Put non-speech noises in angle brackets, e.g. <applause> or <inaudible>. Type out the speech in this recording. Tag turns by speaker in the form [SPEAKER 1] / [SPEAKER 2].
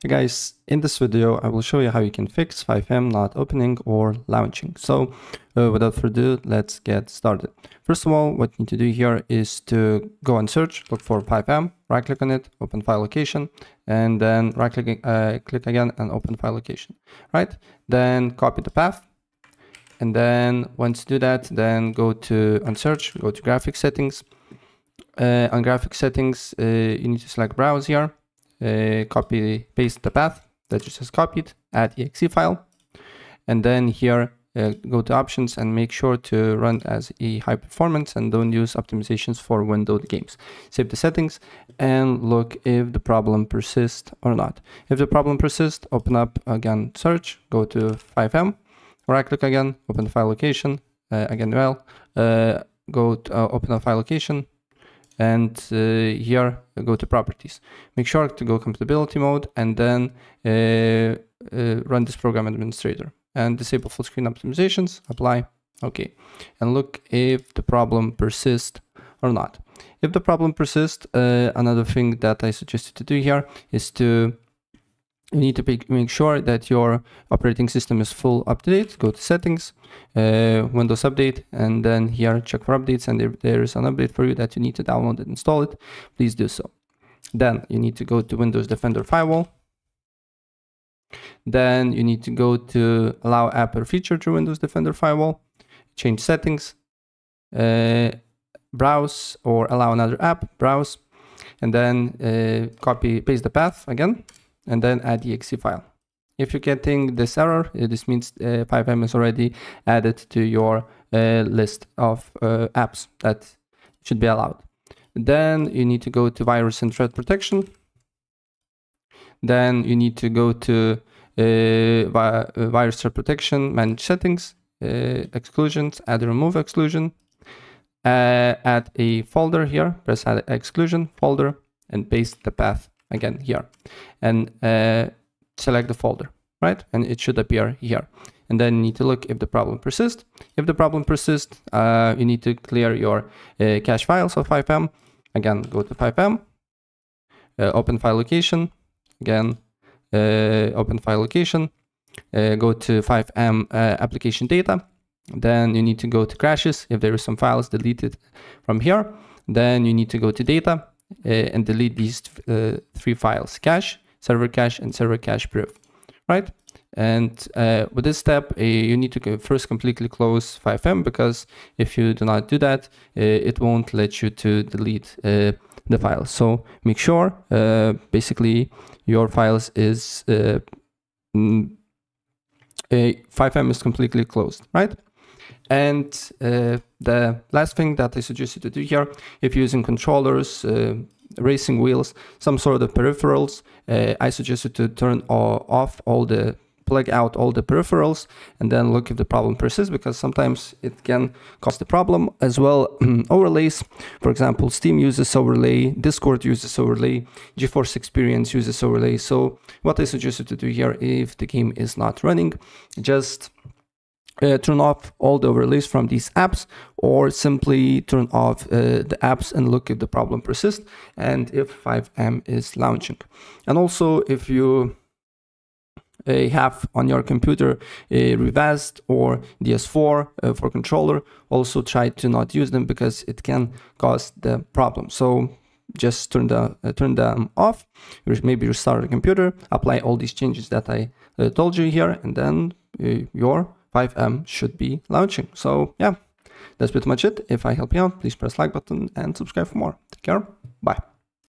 [SPEAKER 1] Hey guys, in this video I will show you how you can fix FiveM not opening or launching. So uh, without further ado, let's get started. First of all, what you need to do here is to go and search, look for FiveM, right click on it, open file location, and then right click, uh, click again and open file location, right? Then copy the path. And then once you do that, then go to on search, go to graphic settings. Uh, on graphic settings, uh, you need to select browse here uh, copy paste the path that you just copied, add exe file, and then here uh, go to options and make sure to run as a high performance and don't use optimizations for windowed games. Save the settings and look if the problem persists or not. If the problem persists, open up again search, go to FiveM, right click again, open file location, uh, again well, uh, go to uh, open a file location, and uh, here go to properties. Make sure to go compatibility mode and then uh, uh, run this program administrator and disable full screen optimizations, apply, okay. And look if the problem persists or not. If the problem persists, another thing that I suggest you to do here is to you need to make sure that your operating system is full up to date. Go to settings, uh, Windows Update, and then here check for updates. And if there is an update for you that you need to download and install it, please do so. Then you need to go to Windows Defender Firewall. Then you need to go to allow app or feature to Windows Defender Firewall, change settings, uh, browse or allow another app, browse, and then uh, copy, paste the path again and then add the exe file. If you're getting this error, uh, this means uh, FiveM is already added to your uh, list of uh, apps that should be allowed. Then you need to go to virus and threat protection. Then you need to go to uh, vi uh, virus threat protection, manage settings, exclusions, add remove exclusion, add a folder here, press add exclusion folder and paste the path again here and uh, select the folder, right? And it should appear here. And then you need to look if the problem persists. If the problem persists, uh, you need to clear your uh, cache files of FiveM. Again, go to FiveM, uh, open file location, again, uh, open file location, uh, go to FiveM application data. Then you need to go to crashes. If there is some files deleted from here, then you need to go to data and delete these uh, three files, cache, server cache, and server cache proof, right? And uh, with this step, uh, you need to first completely close FiveM because if you do not do that, uh, it won't let you to delete uh, the file. So make sure, basically, your files is mm, FiveM is completely closed, right? And uh, the last thing that I suggest you to do here, if you're using controllers, uh, racing wheels, some sort of peripherals, uh, I suggest you to turn off all the plug out all the peripherals and then look if the problem persists because sometimes it can cause the problem as well <clears throat> overlays. For example steam uses overlay discord uses overlay geforce experience uses overlay. So what i suggest you to do here if the game is not running just uh, turn off all the overlays from these apps or simply turn off uh, the apps and look if the problem persists and if FiveM is launching. And also if you uh, have on your computer a reWASD or DS4 uh, for controller, also try to not use them because it can cause the problem. So just turn, the, uh, turn them off, maybe restart the computer, apply all these changes that I uh, told you here, and then your FiveM should be launching. So yeah, that's pretty much it. If I help you out, please press like button and subscribe for more. Take care. Bye.